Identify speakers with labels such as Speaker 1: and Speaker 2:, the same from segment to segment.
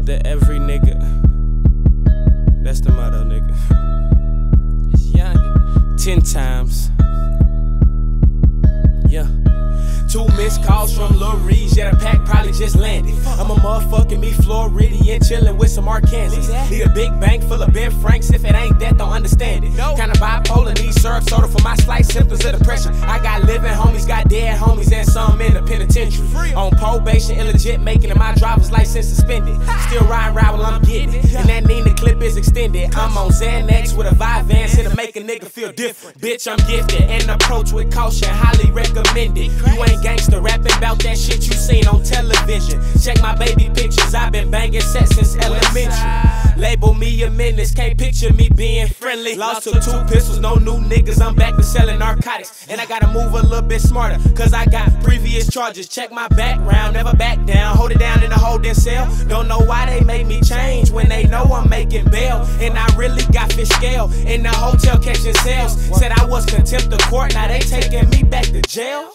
Speaker 1: together, every nigga. That's the motto, nigga. It's young. Ten times. Yeah. Two missed calls from Lil Reed, yeah, the pack probably just landed. I'm a motherfucking me Floridian, chillin' with some Arkansas. Need a big bank full of Ben Franks, if it ain't that, don't understand it. Kinda need syrup soda for my slight symptoms of depression. I got living homies, got dead homies, and some in the penitentiary. On probation, illegit, making my driver's license suspended. Still riding right while I'm getting it, and that Nina clip is extended. I'm on Xanax with a Vyvanse, to make a nigga feel different. Bitch, I'm gifted, and approach with caution, highly recommended. You ain't gangster, rapping about that shit you seen on television. Check my baby pictures, I've been banging sex since elementary. Label me a menace, can't picture me being friendly. Lost to two pistols, no new niggas, I'm back to selling narcotics. And I gotta move a little bit smarter, cause I got previous charges. Check my background, never back down. Hold it down in the holding cell. Don't know why they made me change when they know I'm making bail. And I really got fish scale in the hotel catching sales. Said I was contempt of court, now they taking me back to jail.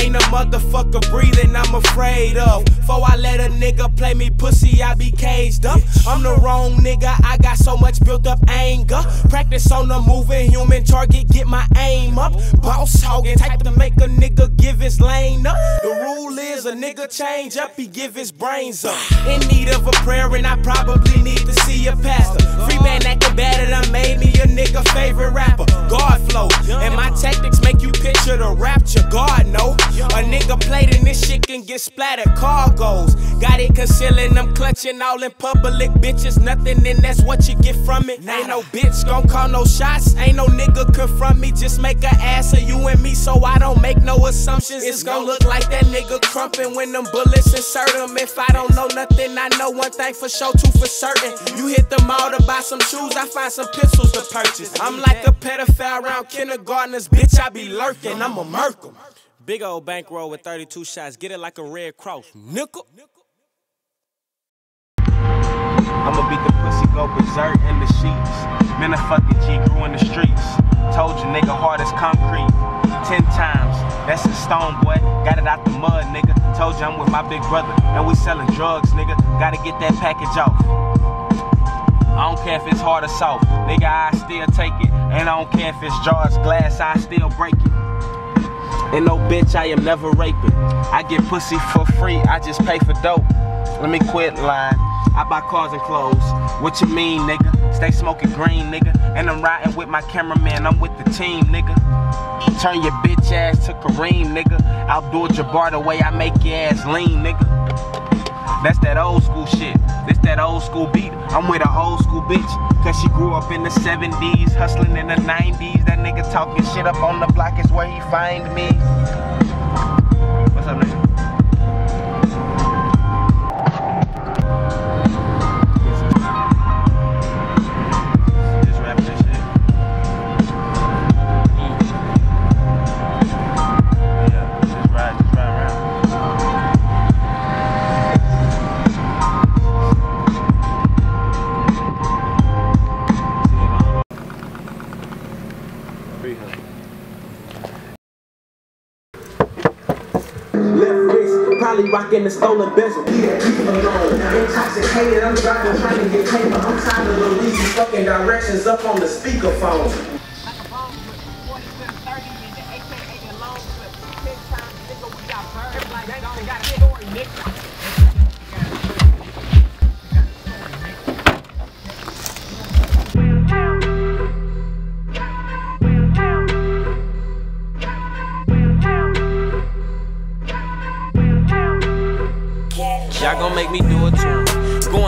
Speaker 1: Ain't a motherfucker breathing I'm afraid of. Before I let a nigga play me pussy, I be caged up. I'm the wrong nigga, I got so much built up anger. Practice on the moving human target, get my aim up. Boss hogging, type to make a nigga give his lane up. The rule is a nigga change up, he give his brains up. In need of a prayer, and I probably need to see a pastor. Free man acting bad, splattered. Cargoes. Got it concealing, I'm clutching all in public. Bitches, nothing, and that's what you get from it. Ain't no bitch gon' call no shots. Ain't no nigga confront me. Just make a ass of you and me so I don't make no assumptions. It's gon' look like that nigga crumpin' when them bullets insert him. If I don't know nothing, I know one thing for sure, two for certain. You hit the mall to buy some shoes, I find some pistols to purchase. I'm like a pedophile around kindergartners, bitch, I be lurking. I'ma murk 'em. Big old bankroll with 32 shots. Get it like a red cross. Nickel.
Speaker 2: I'ma beat the pussy, go berserk in the sheets. Man, a fucking G grew in the streets. Told you, nigga, hard as concrete. Ten times, that's a stone, boy. Got it out the mud, nigga. Told you I'm with my big brother, and we selling drugs, nigga. Gotta get that package off. I don't care if it's hard or soft, nigga, I still take it. And I don't care if it's jars, glass, I still break it. And no bitch, I am never raping. I get pussy for free, I just pay for dope. Let me quit lying. I buy cars and clothes. What you mean, nigga? Stay smoking green, nigga. And I'm riding with my cameraman, I'm with the team, nigga. Turn your bitch ass to Kareem, nigga. Abdul Jabbar the way I make your ass lean, nigga. That's that old school shit. This that old school beat. I'm with a old school bitch. Cause she grew up in the 70s, hustling in the 90s. That nigga talking shit up on the block is where he find me. What's up, nigga?
Speaker 3: Probably rocking the stolen bezel. Yeah, keep alone. Intoxicated, I'm driving, trying to get paper. I'm tired of the these fucking directions up on the speakerphone.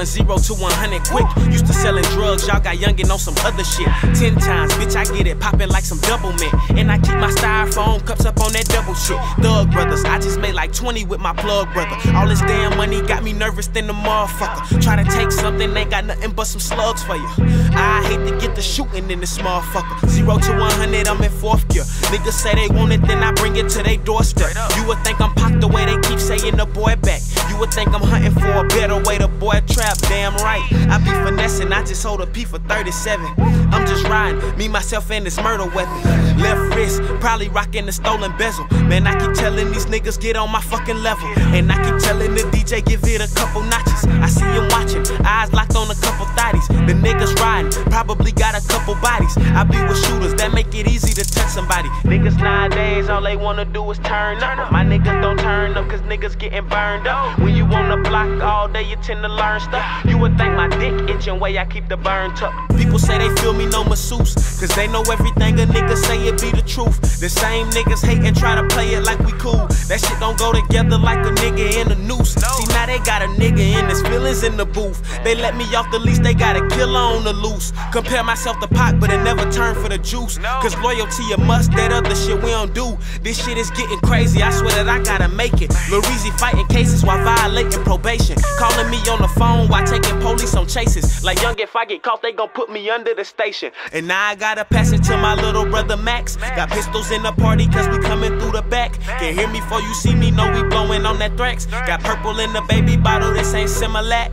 Speaker 1: Going zero to 100 quick. Used to selling drugs, y'all got youngin' on some other shit. Ten times, bitch, I get it poppin' like some double mint. And I keep my styrofoam cups up on that double shit. Thug brothers, I just made like 20 with my plug brother. All this damn money got me nervous than the motherfucker. Try to take something, ain't got nothing but some slugs for you. I hate to get the shooting in this motherfucker. Zero to 100, I'm in fourth gear. Niggas say they want it, then I bring it to their doorstep. You would think I'm popped the way they keep saying the boy back. Would think I'm hunting for a better way to boy trap, damn right. I be finessing, I just hold a P for 37. I'm just riding, me, myself, and this murder weapon. Left wrist, probably rocking the stolen bezel. Man, I keep telling these niggas get on my fucking level. And I keep telling the DJ give it a couple notches. I see him watching, eyes locked on a couple thotties. The niggas riding, probably got a couple bodies. I be with shooters that make it easy to touch somebody. Niggas nowadays, all they wanna do is turn up. My niggas don't turn up cause niggas getting burned up. When you on the block all day, you tend to learn stuff. You would think my dick itching way I keep the burn tuck. People say they feel me no masseuse, cause they know everything a nigga say it be the truth. The same niggas hate and try to play it like we cool. That shit don't go together like a nigga in a noose. See, now they got a nigga in his feelings in the booth. They let me off the leash, they got a killer on the loose. Compare myself to Pac, but it never turned for the juice. Cause loyalty a must, that other shit we don't do. This shit is getting crazy, I swear that I gotta make it. Lil Reezy fighting cases while violating probation. Calling me on the phone while taking police on chases. Like young, if I get caught, they gon' put me under the station. And now I gotta pass it to my little brother Max. Got pistols in the party, cause we coming through the back. Can hear me before you see me, know we blowing on that thrax. Got purple in the baby bottle, this ain't Similac.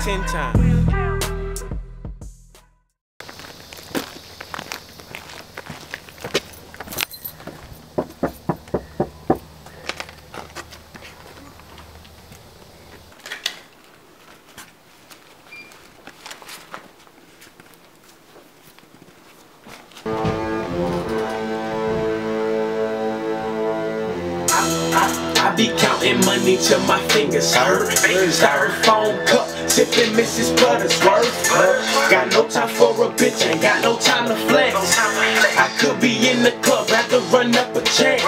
Speaker 1: Ten times. Counting money till my fingers hurt. Styrofoam cup, sipping Mrs. Buttersworth. Got no time for a bitch, ain't got no time to flex. I could be in the club, rather run up a check.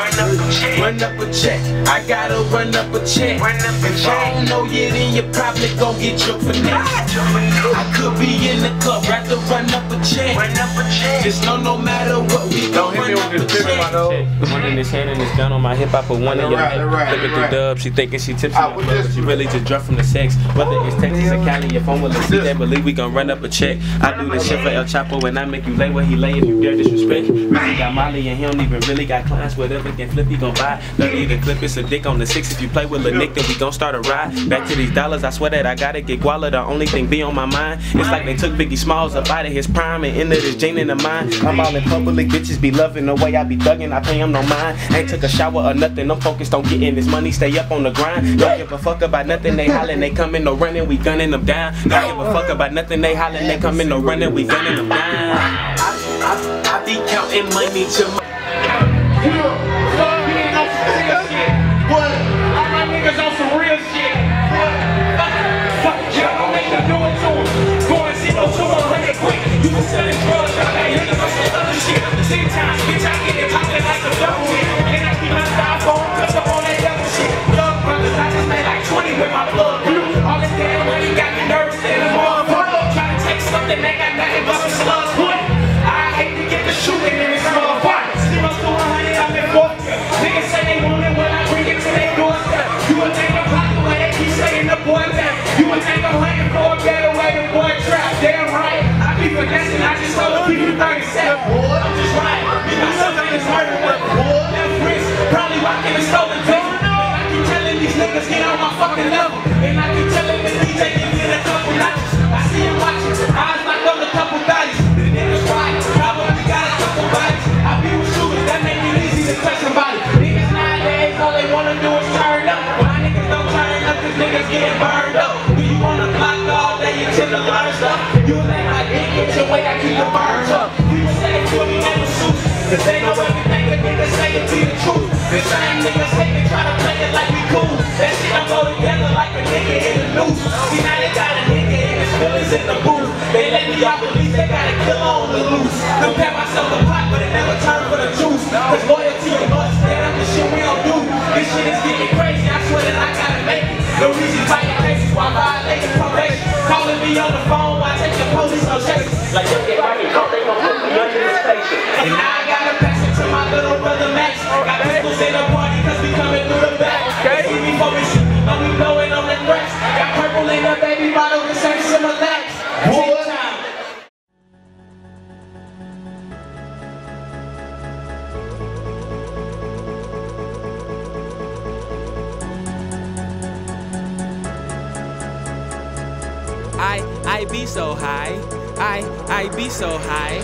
Speaker 1: Run up a check, I gotta run up a check. If I don't know you, then you probably gon' get your finesse. I could be in the club, rather run up a check. Just know no matter what we gon'
Speaker 2: Don't hit me
Speaker 1: run up
Speaker 2: with
Speaker 1: a
Speaker 2: this pivot,
Speaker 1: check. One in his hand and his gun on my hip. I put one in your head.
Speaker 2: right,
Speaker 1: Flipping through
Speaker 2: right.
Speaker 1: dubs. She thinking she tipsy,
Speaker 2: I
Speaker 1: but she really just drunk from the sex. Whether it's Texas or Cali, if I'm willing to see that, believe we gon' run up a check. I do this shit for El Chapo and I make you lay where he lay if you dare disrespect. Really got Molly and he don't even really got clients. Whatever can flip, he gon' buy. 30 the clip, it's a dick on the six. If you play with a Nick, then we gon' start a ride. Back to these dollars, I swear that I gotta get guala. The only thing be on my mind. It's like they took Biggie Smalls up out of his prime and ended his gene in the mind. I'm all in public, bitches be loving the way I be thugging. I pay them no mind. Ain't took a shower or nothing. I'm focused on getting this money, stay up on the grind. Don't give a fuck about nothing. They hollering, they coming, no running, we gunning them down. Don't give a fuck about nothing. They hollering, they coming, no running, we gunning them down. I, I, I be counting money to my.
Speaker 4: Nigga in the noose. See now they got a nigga in his feelings in the booth. They let me off the leash, they got a killer on the loose. Compare myself to Pac, but it never turned for the juice. Cause loyalty a must, that the shit we don't do. This shit is getting crazy, I swear that I gotta make it. Lil Reezy fighting cases while violating probation. Calling me on the phone while taking police on chases. Like if find me caught, they gon' put me under the station. And I gotta pass it to my little brother
Speaker 1: I, be so high.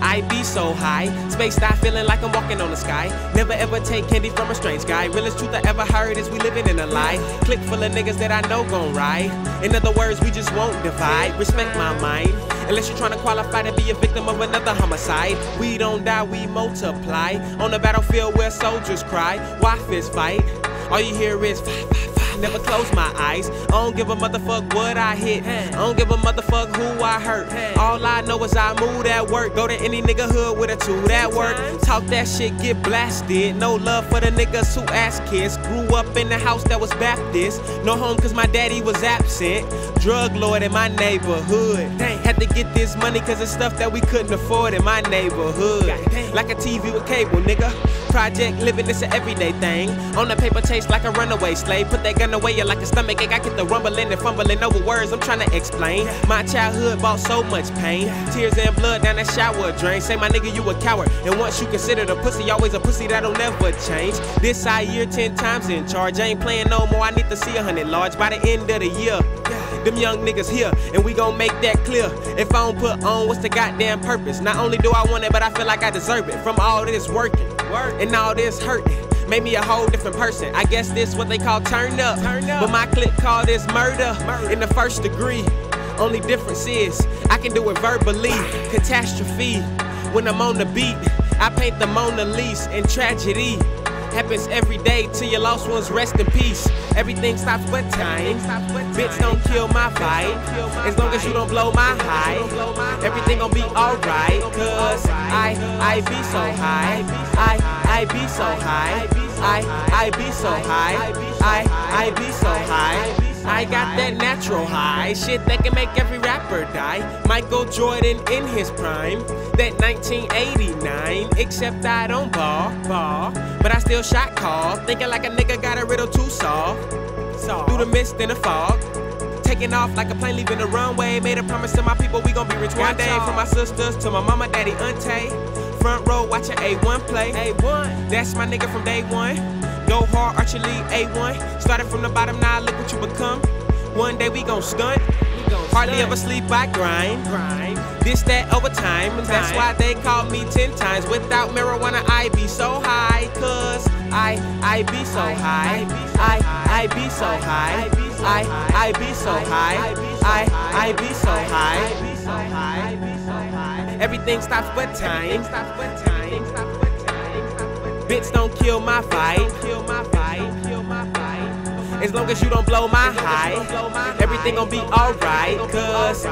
Speaker 1: I be so high, spaced out, feeling like I'm walking on the sky. Never ever take candy from a strange guy. Realest truth I ever heard is we living in a lie. Click full of niggas that I know gon' ride. In other words, we just won't divide. Respect my mind. Unless you're trying to qualify to be a victim of another homicide. We don't die, we multiply. On the battlefield where soldiers cry, why fist fight? All you hear is fight, fight. Never close my eyes. I don't give a motherfuck what I hit. I don't give a motherfuck who I hurt. All I know is I move at work. Go to any nigga hood with a tool that work. Talk that shit, get blasted. No love for the niggas who ass kids. Grew up in the house that was Baptist. No home cause my daddy was absent. Drug lord in my neighborhood. Had to get this money cause it's stuff that we couldn't afford in my neighborhood. Like a TV with cable, nigga. Project living, it's an everyday thing. On the paper, taste like a runaway slave. Put that gun away, you like a stomach ache. I get the rumbling and fumbling over words I'm trying to explain. My childhood brought so much pain. Tears and blood down that shower drain. Say, my nigga, you a coward. And once you consider the pussy, always a pussy that'll never change. This I year, 10 times in charge. I ain't playing no more, I need to see a hundred large by the end of the year. Them young niggas here, and we gon' make that clear. If I don't put on, what's the goddamn purpose? Not only do I want it, but I feel like I deserve it. From all this working, and all this hurting. Made me a whole different person. I guess this what they call turn up. But my clique call this murder in the first degree. Only difference is I can do it verbally. Catastrophe. When I'm on the beat, I paint the Mona Lisa in tragedy. Happens every day till your lost ones rest in peace. Everything stops but time. Bitch, don't kill my vibe. As long as you don't blow my high, everything gon' be alright. Cause I, I be so high. I, I be so high. I, I be so high. I, I be so high. I got that natural high, shit that can make every rapper die. Michael Jordan in his prime, that 1989. Except I don't ball, ball, but I still shot call. Thinking like a nigga got a riddle too soft. Through the mist and the fog. Taking off like a plane leaving the runway. Made a promise to my people we gon' be rich one day. From my sisters to my mama, daddy, auntie. Front row watching A1 play. A1. That's my nigga from day one. Go hard, Archer League A1. Started from the bottom, now look what you become. One day we gon' stunt. Hardly ever sleep, I grind. grind. This, that, overtime. Time. That's why they call me 10 times. Without marijuana, I be so high. Cause I, I be so high. I, be so high. I be so high. I, be so high. I be so high. I, be so high. I be so high. Everything stops but time. Bitch, don't kill my fight. As long as you don't blow my high, everything gon' be alright. Cause